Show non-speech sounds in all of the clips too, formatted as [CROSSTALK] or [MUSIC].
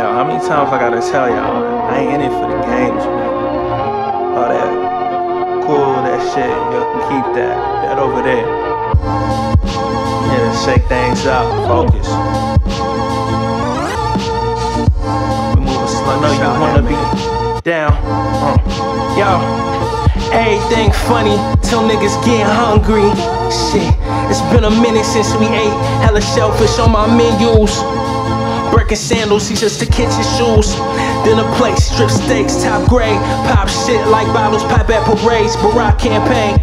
Yo, how many times I gotta tell y'all? I ain't in it for the games, man. All that cool, that shit, you can keep that. That over there. Yeah, shake things up, focus. We moving slow. I know you wanna be down. Uh. Yo. Everything funny till niggas get hungry. Shit, it's been a minute since we ate. Hella shellfish on my menus. Breaking sandals, he's just the kitchen shoes. Dinner plate, strip steaks, top grade. Pop shit like bottles, pop at parades. Barack campaign.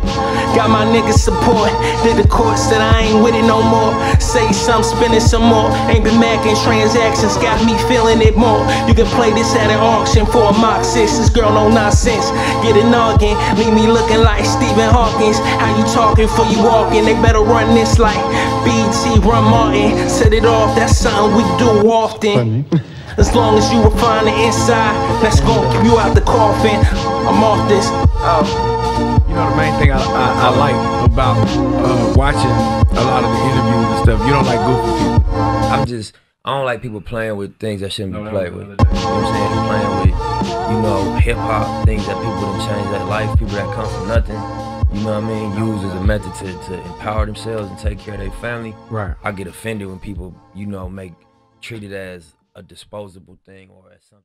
Got my niggas support. Did the court said I ain't with it no more. Say some, spending some more. Ain't been macking transactions, got me feeling it more. You can play this at an auction for a mock six. This girl no nonsense. Get a noggin, leave me looking like Stephen Hawkins. How you talking for you walking? They better run this like BT, run Martin. Set it off, that's something we do often. [LAUGHS] As long as you refine the inside, that's gonna keep you out the coffin. I'm off this. Oh. You know the main thing I, I, I like about uh, watching a lot of the interviews and stuff. You don't like goofy people. I'm just I don't like people playing with things that shouldn't be played with. You know what I'm saying? Playing with, you know, hip hop, things that people done change their life, people that come from nothing. You know what I mean? Use as a method to, to empower themselves and take care of their family. Right. I get offended when people, you know, make treat it as a disposable thing or as something.